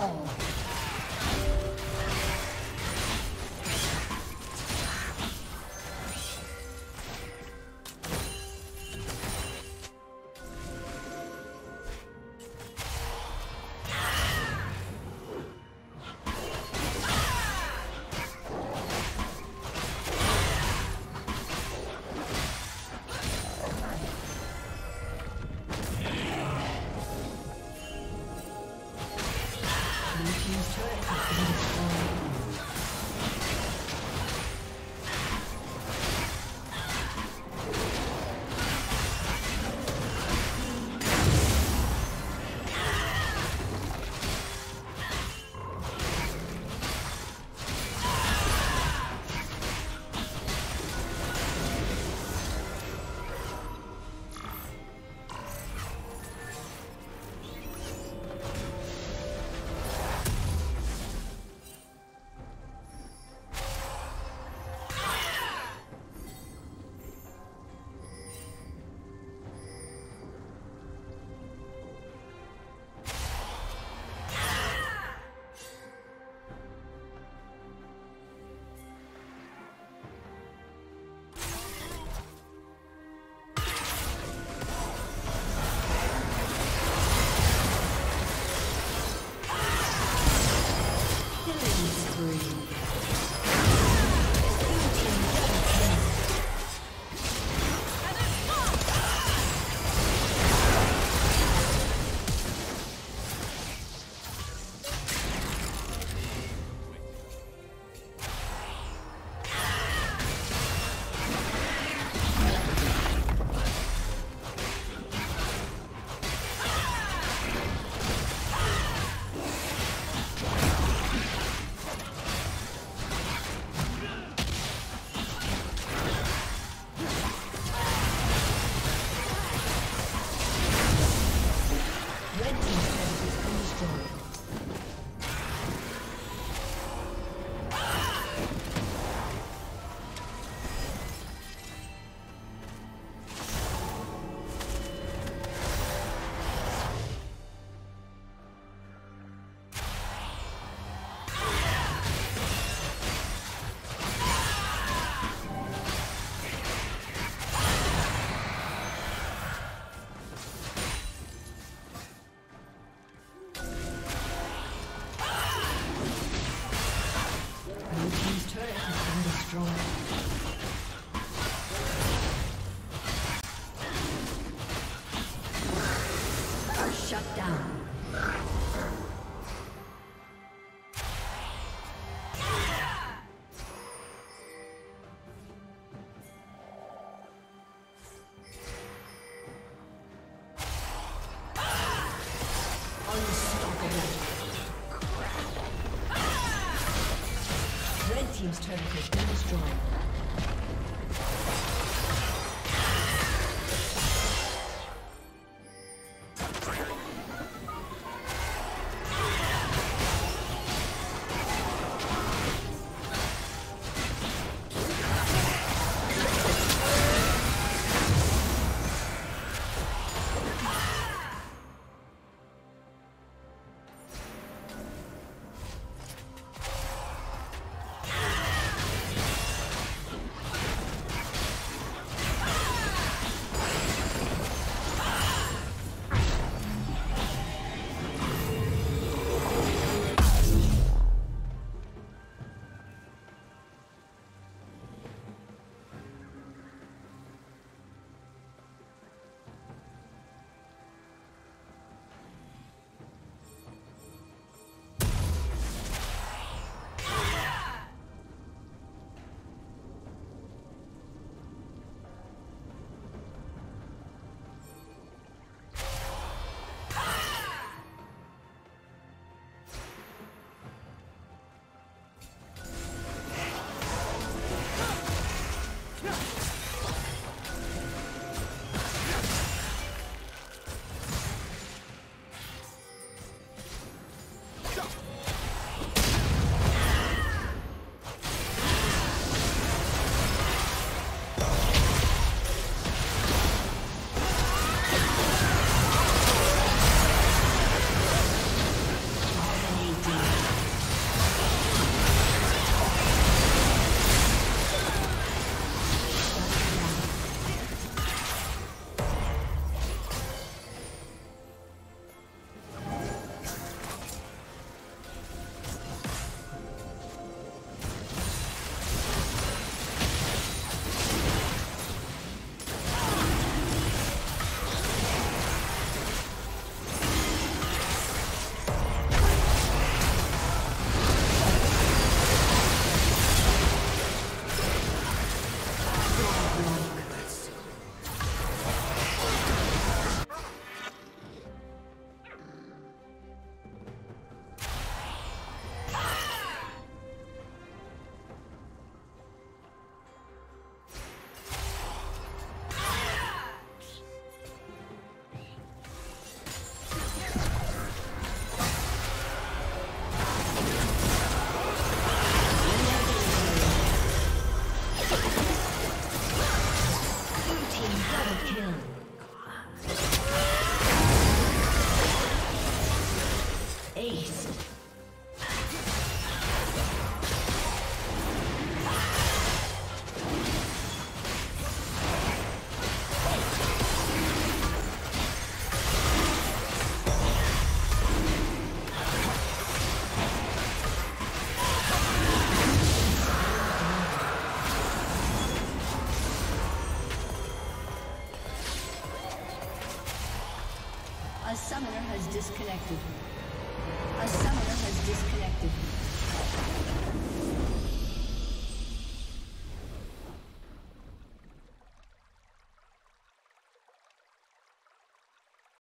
Will fall. team's turret has destroyed.